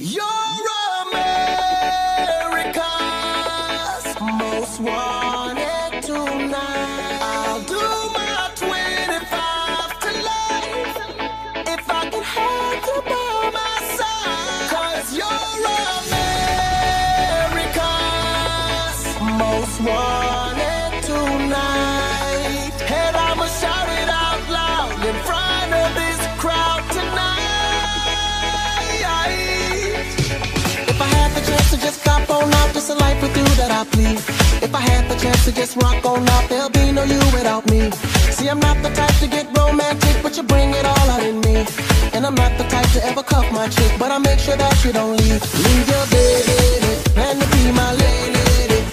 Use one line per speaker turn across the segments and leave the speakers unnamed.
You're America's most wanted tonight. I'll do my 25 to life if I can have you by my side. Cause you're America's most wanted. If I had the chance to just rock on out, there'll be no you without me. See, I'm not the type to get romantic, but you bring it all out in me. And I'm not the type to ever cuff my chick, but I make sure that you don't leave. Leave your baby and to be my lady.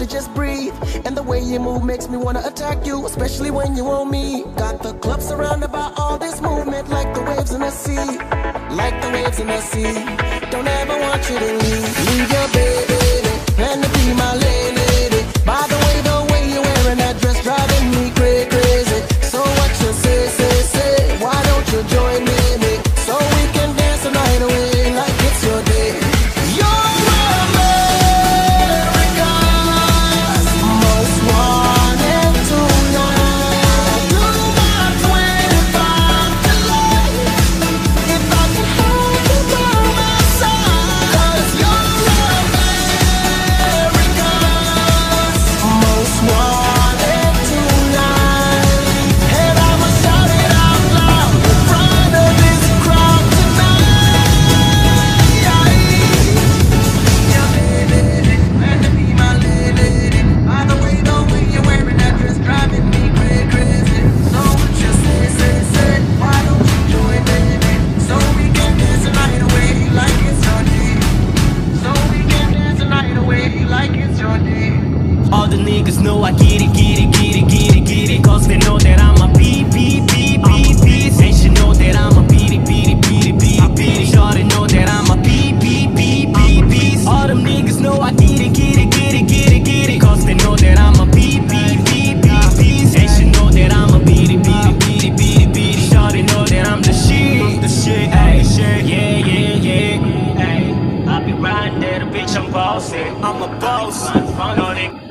to just breathe. And the way you move makes me wanna attack you, especially when you own me. Got the club surrounded by all this movement, like the waves in the sea. Like the waves in the sea. Don't ever want you to leave. Leave your
bed. I'm a boss.